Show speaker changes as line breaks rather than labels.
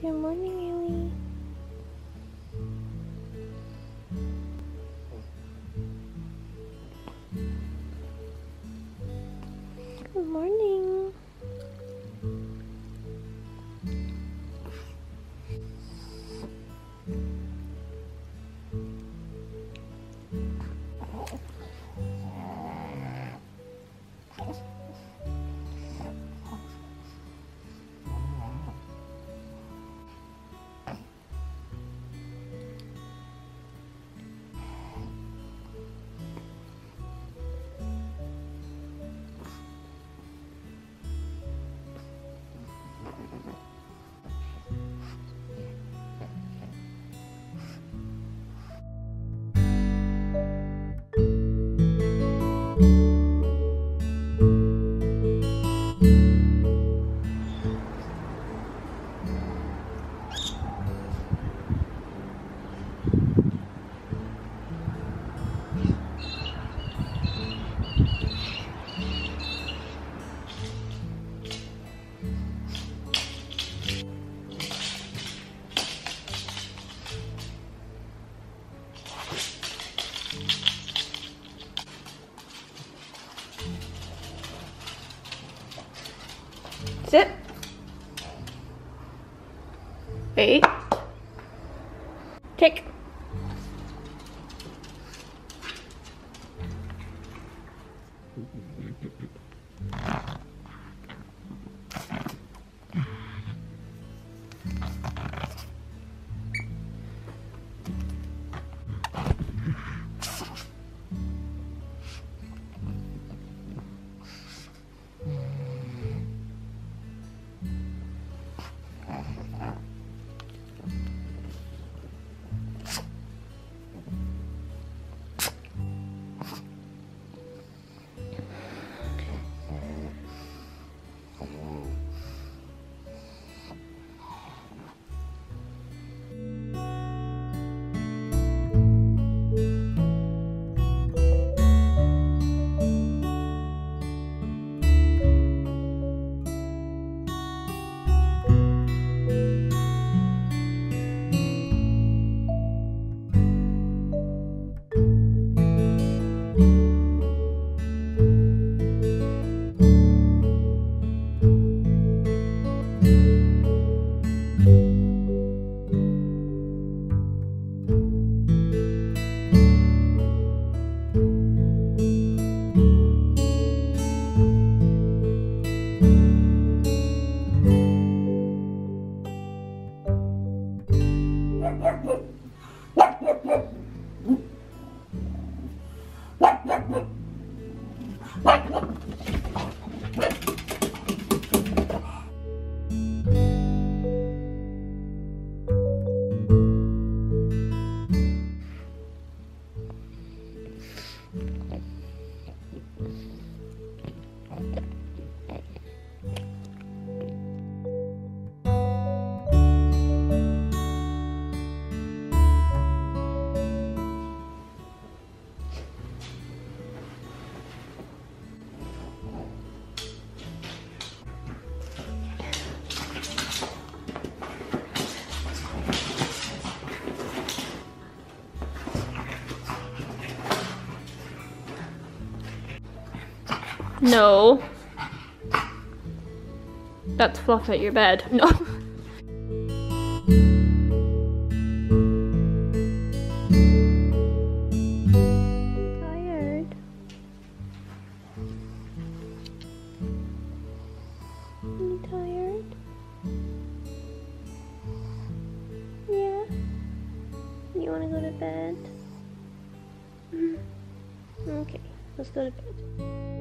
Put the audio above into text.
Good morning, Ellie. Good morning. Sit. Wait. Thank you. No. That's fluff at your bed. No. Tired. You tired? Yeah. You wanna go to bed? Mm-hmm. Okay, let's go to bed.